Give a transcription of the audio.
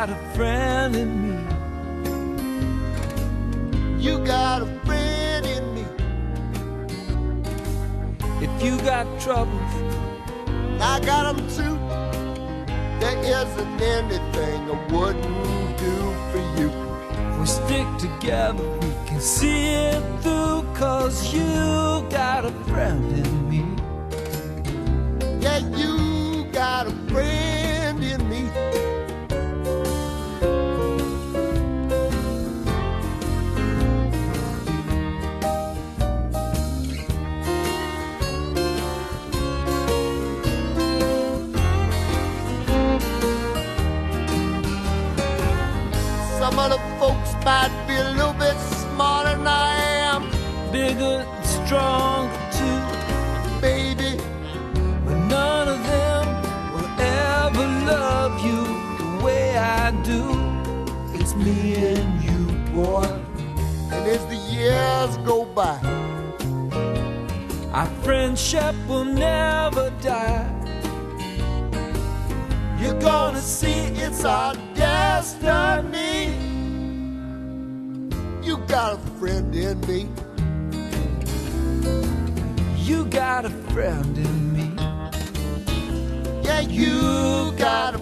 got a friend in me. You got a friend in me. If you got troubles, I got them too. There isn't anything I wouldn't do for you. if we stick together, we can see it through. Cause you got a friend in me. Yeah, you Some of the folks might be a little bit smarter than I am, Bigger and stronger too. baby. But none of them will ever love you the way I do. It's me and you, boy. And as the years go by, Our friendship will never die. you're gonna see it's our destiny. Got a friend in me. You got a friend in me. Yeah, you got a